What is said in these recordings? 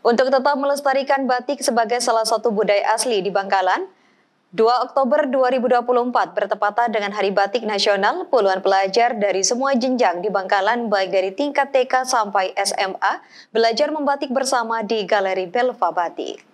Untuk tetap melestarikan batik sebagai salah satu budaya asli di Bangkalan, 2 Oktober 2024 bertepatan dengan Hari Batik Nasional, puluhan pelajar dari semua jenjang di Bangkalan baik dari tingkat TK sampai SMA belajar membatik bersama di Galeri Belva Batik.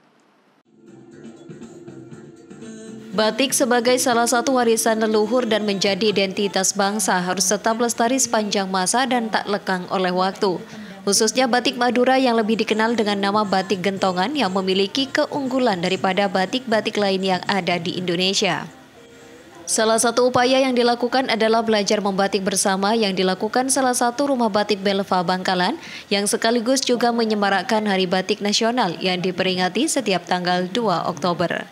Batik sebagai salah satu warisan leluhur dan menjadi identitas bangsa harus tetap lestari sepanjang masa dan tak lekang oleh waktu khususnya batik Madura yang lebih dikenal dengan nama batik gentongan yang memiliki keunggulan daripada batik-batik lain yang ada di Indonesia. Salah satu upaya yang dilakukan adalah belajar membatik bersama yang dilakukan salah satu rumah batik Belva Bangkalan yang sekaligus juga menyemarakkan Hari Batik Nasional yang diperingati setiap tanggal 2 Oktober.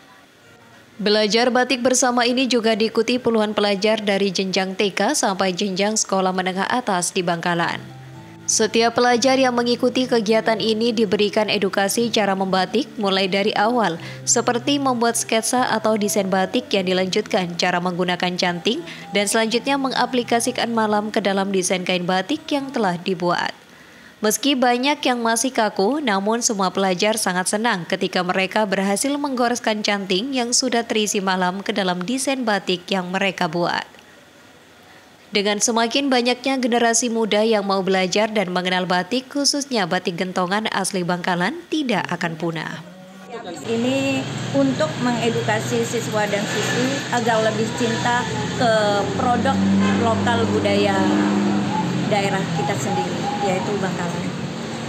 Belajar batik bersama ini juga diikuti puluhan pelajar dari jenjang TK sampai jenjang sekolah menengah atas di Bangkalan. Setiap pelajar yang mengikuti kegiatan ini diberikan edukasi cara membatik mulai dari awal, seperti membuat sketsa atau desain batik yang dilanjutkan cara menggunakan canting dan selanjutnya mengaplikasikan malam ke dalam desain kain batik yang telah dibuat. Meski banyak yang masih kaku, namun semua pelajar sangat senang ketika mereka berhasil menggoreskan canting yang sudah terisi malam ke dalam desain batik yang mereka buat. Dengan semakin banyaknya generasi muda yang mau belajar dan mengenal batik, khususnya batik gentongan asli Bangkalan, tidak akan punah. Ini untuk mengedukasi siswa dan siswi agar lebih cinta ke produk lokal budaya daerah kita sendiri, yaitu Bangkalan.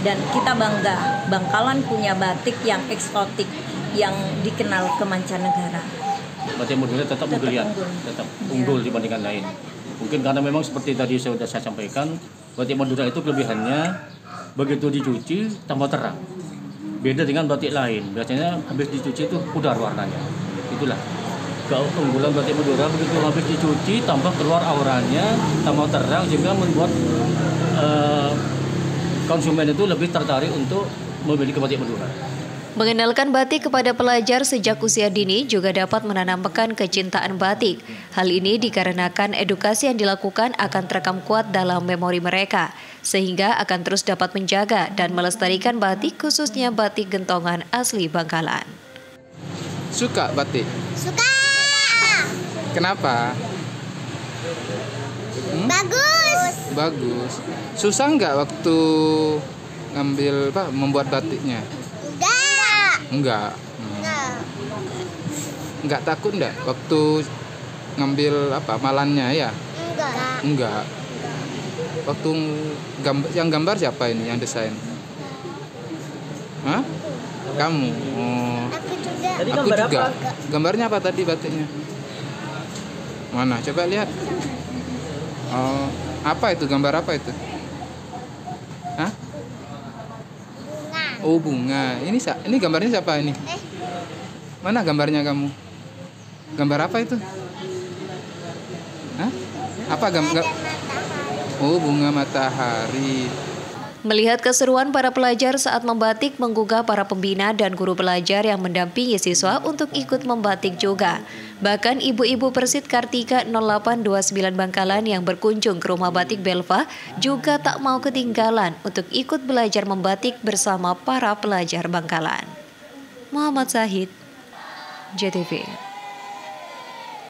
Dan kita bangga, Bangkalan punya batik yang eksotik, yang dikenal ke mancanegara. Batik modulnya tetap, tetap unggul, unggul, tetap unggul dibandingkan lain. Mungkin karena memang seperti tadi saya sudah saya sampaikan, batik Madura itu kelebihannya begitu dicuci tambah terang. Beda dengan batik lain. Biasanya habis dicuci itu pudar warnanya. Itulah keunggulan batik Madura begitu habis dicuci tambah keluar auranya tambah terang sehingga membuat uh, konsumen itu lebih tertarik untuk memiliki batik Madura. Mengenalkan batik kepada pelajar sejak usia dini juga dapat menanamkan kecintaan batik. Hal ini dikarenakan edukasi yang dilakukan akan terekam kuat dalam memori mereka, sehingga akan terus dapat menjaga dan melestarikan batik khususnya batik gentongan asli Bangkalan. Suka batik? Suka. Kenapa? Hmm? Bagus. Bagus. Susah nggak waktu ngambil apa membuat batiknya? Enggak. Enggak. Enggak takut enggak waktu ngambil apa malannya ya? Enggak. Enggak. Waktu gambar yang gambar siapa ini yang desain? Hah? Kamu. Oh. Aku juga. Tadi Aku gambar juga. Apa? Gambarnya apa tadi batiknya? Mana? Coba lihat. Oh, apa itu gambar apa itu? Hah? Oh bunga. Ini ini gambarnya siapa ini? Eh. Mana gambarnya kamu? Gambar apa itu? Hah? Apa gambar? Oh bunga matahari. Melihat keseruan para pelajar saat membatik menggugah para pembina dan guru pelajar yang mendampingi siswa untuk ikut membatik juga. Bahkan ibu-ibu Persit Kartika 0829 Bangkalan yang berkunjung ke rumah batik Belva juga tak mau ketinggalan untuk ikut belajar membatik bersama para pelajar Bangkalan. Muhammad Sahid, JTV.